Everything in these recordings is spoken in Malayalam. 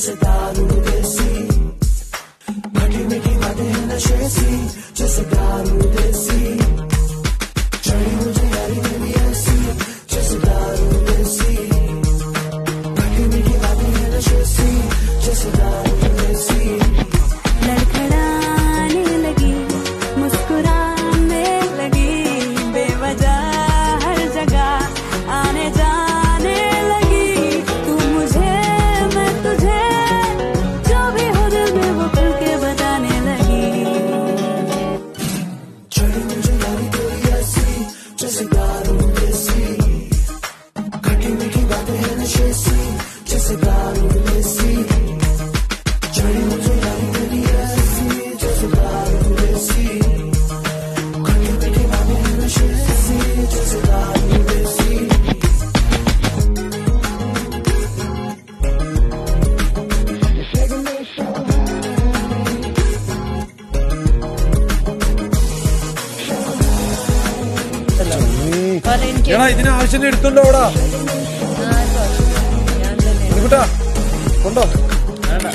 जैसे दारू देसी। मीठी मीठी बातें हैं नशे सी जैसे दारू देसी। എടാ ഇതിന് ആവശ്യം എടുത്തുണ്ടോ അവിടെ? കൊണ്ടോ. വേണ്ട.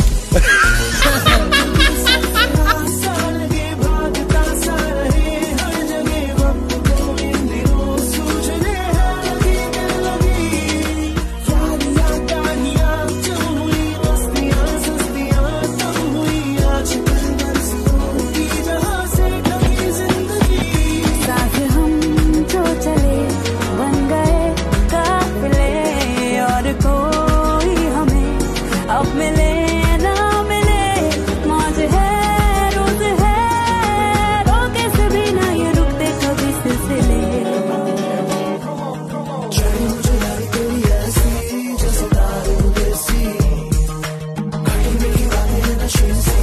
是缘。